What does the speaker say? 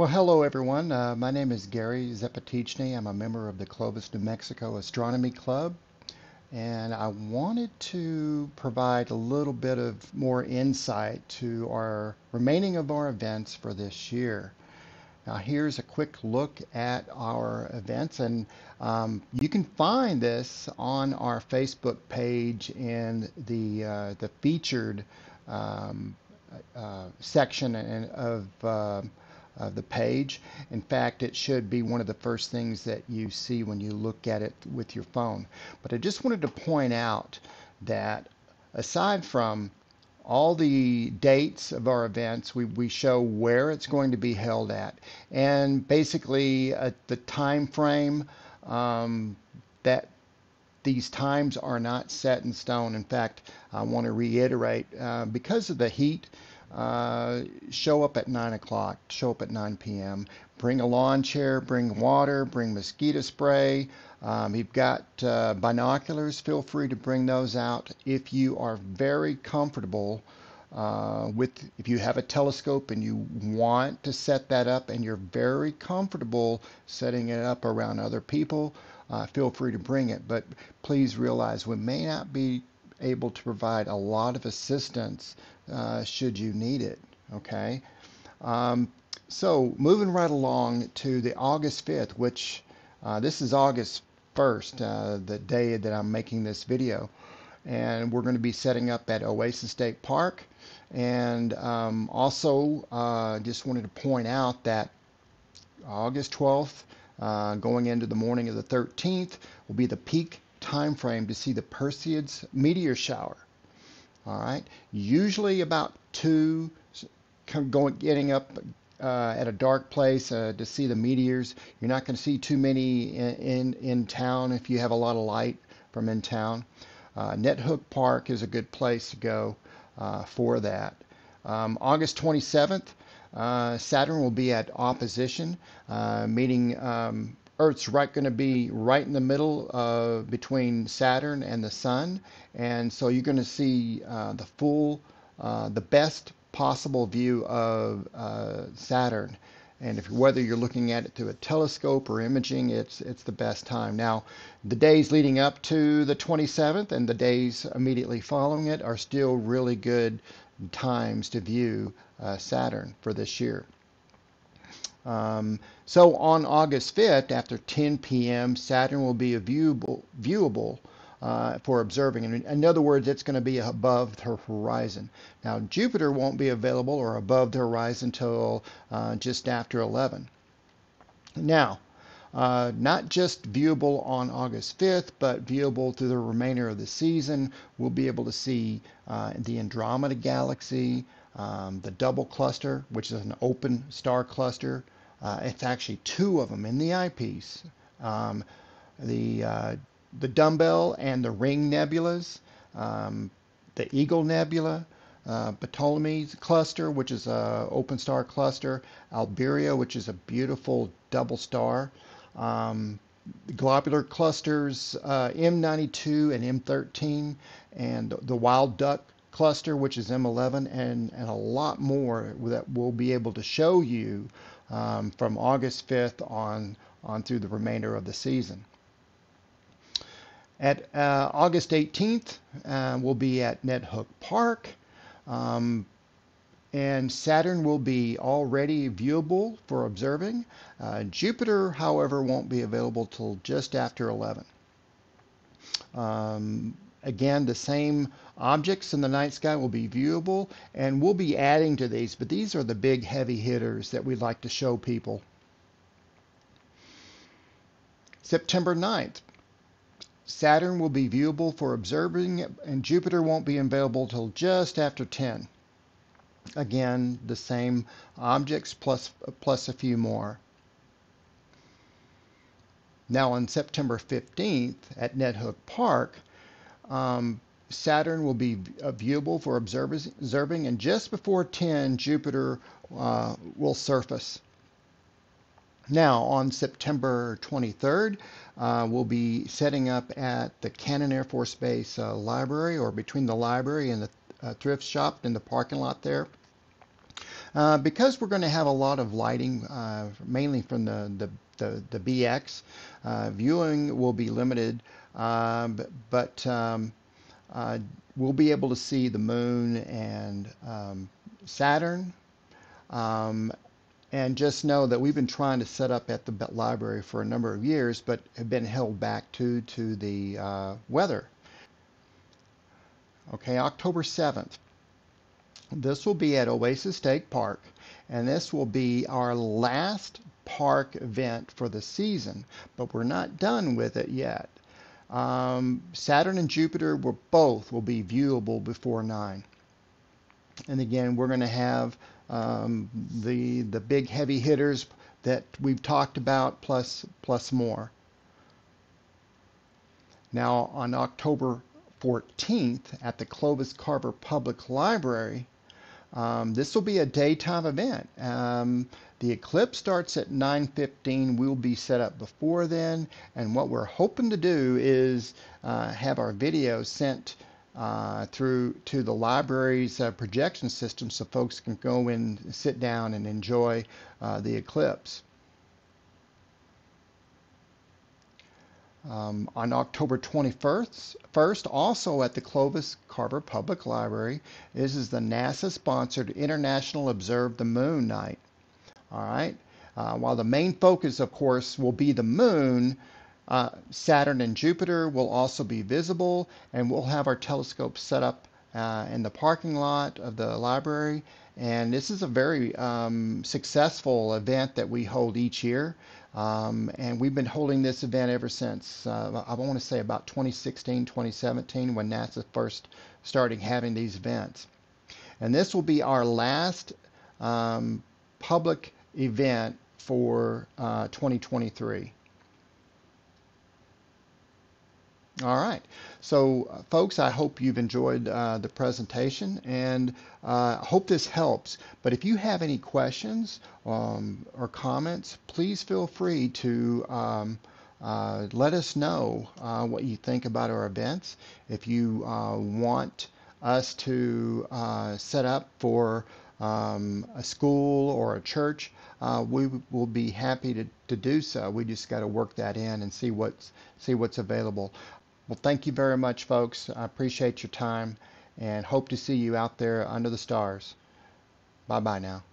Well, hello everyone. Uh, my name is Gary Zapotoczny. I'm a member of the Clovis, New Mexico Astronomy Club. And I wanted to provide a little bit of more insight to our remaining of our events for this year. Now here's a quick look at our events and um, you can find this on our Facebook page in the, uh, the featured um, uh, section of uh, uh, the page. In fact, it should be one of the first things that you see when you look at it with your phone. But I just wanted to point out that aside from all the dates of our events, we, we show where it's going to be held at, and basically at the time frame um, that these times are not set in stone. In fact, I want to reiterate uh, because of the heat uh, show up at 9 o'clock, show up at 9 p.m. Bring a lawn chair, bring water, bring mosquito spray. Um, you've got uh, binoculars, feel free to bring those out. If you are very comfortable uh, with, if you have a telescope and you want to set that up and you're very comfortable setting it up around other people, uh, feel free to bring it. But please realize we may not be able to provide a lot of assistance uh, should you need it. Okay. Um, so moving right along to the August 5th, which uh, this is August 1st, uh, the day that I'm making this video. And we're going to be setting up at Oasis State Park. And um, also, uh, just wanted to point out that August 12th, uh, going into the morning of the 13th, will be the peak time frame to see the Perseids meteor shower. All right, usually about two, going getting up uh, at a dark place uh, to see the meteors. You're not going to see too many in, in, in town if you have a lot of light from in town. Uh, Ned Houk Park is a good place to go uh, for that. Um, August 27th, uh, Saturn will be at opposition, uh, meaning um, Earth's right going to be right in the middle uh, between Saturn and the Sun, and so you're going to see uh, the full, uh, the best possible view of uh, Saturn. And if whether you're looking at it through a telescope or imaging, it's it's the best time. Now, the days leading up to the 27th and the days immediately following it are still really good times to view uh, Saturn for this year. Um, so on August 5th, after 10 p.m., Saturn will be a viewable, viewable uh, for observing. In, in other words, it's going to be above the horizon. Now, Jupiter won't be available or above the horizon until uh, just after 11. Now, uh, not just viewable on August 5th, but viewable through the remainder of the season. We'll be able to see uh, the Andromeda Galaxy, um, the double cluster, which is an open star cluster. Uh, it's actually two of them in the eyepiece. Um, the, uh, the dumbbell and the ring nebulas, um, the Eagle Nebula, uh, Ptolemy's cluster, which is an open star cluster, Albireo, which is a beautiful double star, um, globular clusters uh, M92 and M13, and the wild duck cluster, which is M11, and, and a lot more that we'll be able to show you um, from August 5th on, on through the remainder of the season. At uh, August 18th, uh, we'll be at Ned Houk Park. Um, and Saturn will be already viewable for observing. Uh, Jupiter, however, won't be available till just after 11. Um, Again, the same objects in the night sky will be viewable, and we'll be adding to these, but these are the big heavy hitters that we'd like to show people. September 9th, Saturn will be viewable for observing, and Jupiter won't be available till just after 10. Again, the same objects plus, plus a few more. Now on September 15th at Ned Houk Park, um, Saturn will be uh, viewable for observing, and just before 10, Jupiter uh, will surface. Now, on September 23rd, uh, we'll be setting up at the Cannon Air Force Base uh, Library or between the library and the uh, thrift shop in the parking lot there. Uh, because we're going to have a lot of lighting, uh, mainly from the, the, the, the BX, uh, viewing will be limited, um, but um, we'll be able to see the moon and um, Saturn. Um, and just know that we've been trying to set up at the library for a number of years, but have been held back due to the uh, weather. Okay, October 7th. This will be at Oasis State Park, and this will be our last park event for the season, but we're not done with it yet. Um, Saturn and Jupiter will both will be viewable before 9. And again, we're going to have um, the the big heavy hitters that we've talked about plus plus more. Now on October 14th at the Clovis Carver Public Library, um, this will be a daytime event. Um, the eclipse starts at 9:15. We'll be set up before then, and what we're hoping to do is uh, have our video sent uh, through to the library's uh, projection system so folks can go in and sit down and enjoy uh, the eclipse. Um, on October 21st, first, also at the Clovis Carver Public Library, this is the NASA-sponsored International Observe the Moon Night. All right. Uh, while the main focus, of course, will be the moon, uh, Saturn and Jupiter will also be visible, and we'll have our telescope set up uh, in the parking lot of the library. And this is a very um, successful event that we hold each year. Um, and we've been holding this event ever since, uh, I want to say about 2016, 2017, when NASA first started having these events. And this will be our last um, public event for uh, 2023. All right. So, uh, folks, I hope you've enjoyed uh, the presentation and uh, hope this helps. But if you have any questions um, or comments, please feel free to um, uh, let us know uh, what you think about our events. If you uh, want us to set up for um, a school or a church, we will be happy to, to do so. We just got to work that in and see what's see what's available. Well, thank you very much, folks. I appreciate your time and hope to see you out there under the stars. Bye bye now.